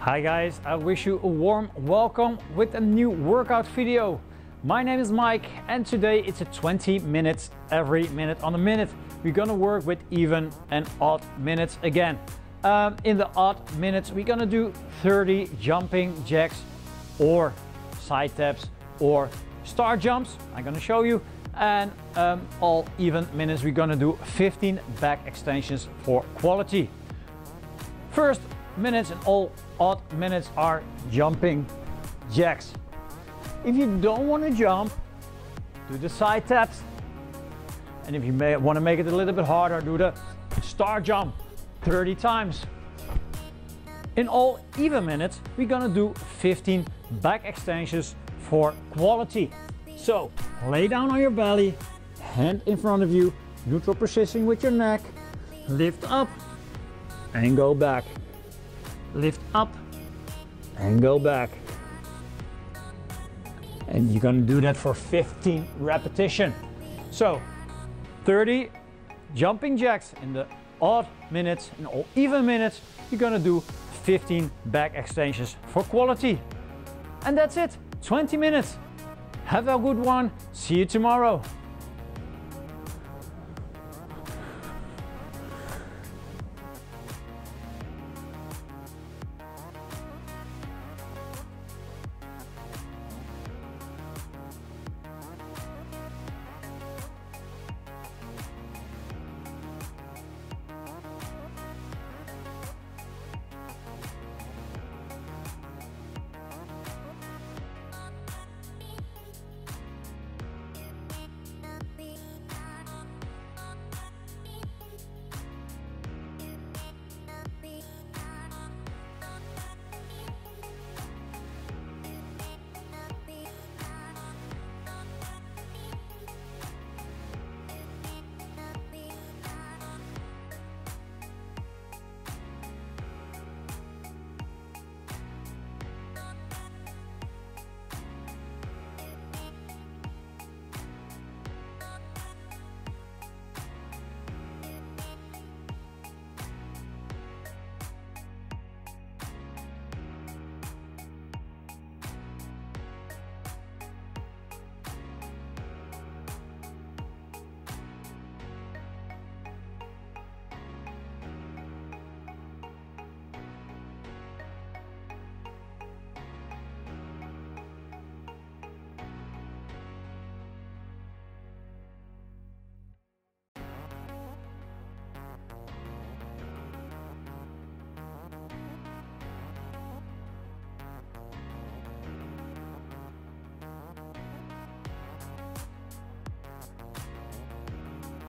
Hi guys, I wish you a warm welcome with a new workout video. My name is Mike and today it's a 20 minutes every minute on a minute. We're gonna work with even and odd minutes again. Um, in the odd minutes, we're gonna do 30 jumping jacks or side taps or star jumps. I'm gonna show you. And um, all even minutes, we're gonna do 15 back extensions for quality. First minutes and all odd minutes are jumping jacks. If you don't want to jump, do the side taps. And if you may want to make it a little bit harder, do the star jump 30 times. In all even minutes, we're gonna do 15 back extensions for quality. So lay down on your belly, hand in front of you, neutral position with your neck, lift up and go back. Lift up and go back. And you're gonna do that for 15 repetition. So 30 jumping jacks in the odd minutes and all even minutes, you're gonna do 15 back extensions for quality. And that's it, 20 minutes. Have a good one, see you tomorrow.